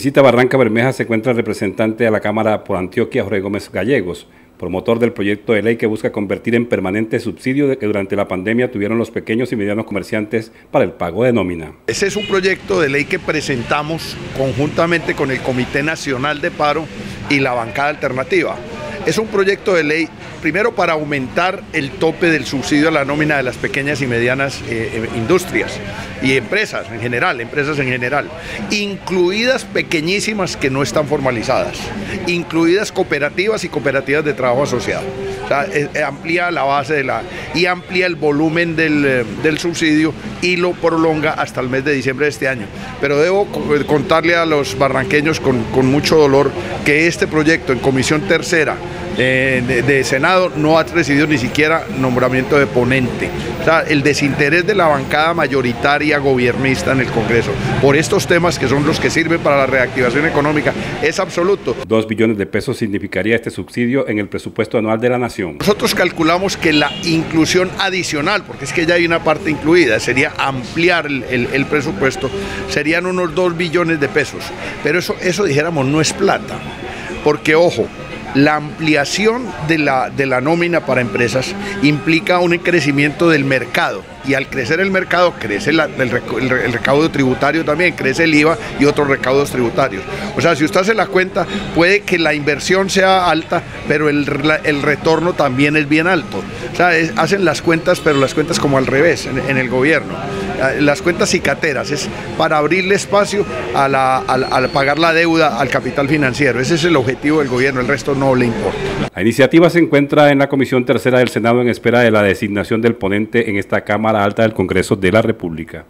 Visita Barranca Bermeja se encuentra el representante de la Cámara por Antioquia, Jorge Gómez Gallegos, promotor del proyecto de ley que busca convertir en permanente subsidio que durante la pandemia tuvieron los pequeños y medianos comerciantes para el pago de nómina. Ese es un proyecto de ley que presentamos conjuntamente con el Comité Nacional de Paro y la bancada alternativa. Es un proyecto de ley, primero para aumentar el tope del subsidio a la nómina de las pequeñas y medianas eh, eh, industrias y empresas en general, empresas en general, incluidas pequeñísimas que no están formalizadas, incluidas cooperativas y cooperativas de trabajo asociado. O sea, eh, amplía la base de la y amplía el volumen del, del subsidio y lo prolonga hasta el mes de diciembre de este año. Pero debo contarle a los barranqueños con, con mucho dolor que este proyecto en comisión tercera de, Senado no ha recibido ni siquiera nombramiento de ponente. O sea, el desinterés de la bancada mayoritaria gobernista en el Congreso por estos temas que son los que sirven para la reactivación económica es absoluto. Dos billones de pesos significaría este subsidio en el presupuesto anual de la Nación. Nosotros calculamos que la inclusión adicional, porque es que ya hay una parte incluida, sería ampliar el, presupuesto, serían unos dos billones de pesos. Pero eso, eso dijéramos, no es plata. Porque, ojo, la ampliación de la, de la nómina para empresas implica un crecimiento del mercado y al crecer el mercado crece el, recaudo tributario también, crece el IVA y otros recaudos tributarios. O sea, si usted hace la cuenta, puede que la inversión sea alta, pero el, retorno también es bien alto. O sea, hacen las cuentas, pero las cuentas como al revés en el gobierno. Ah, las cuentas cicateras, es para abrirle espacio a, la, pagar la deuda al capital financiero. Ese es el objetivo del gobierno, el resto no le importa. La iniciativa se encuentra en la Comisión Tercera del Senado en espera de la designación del ponente en esta Cámara Alta del Congreso de la República.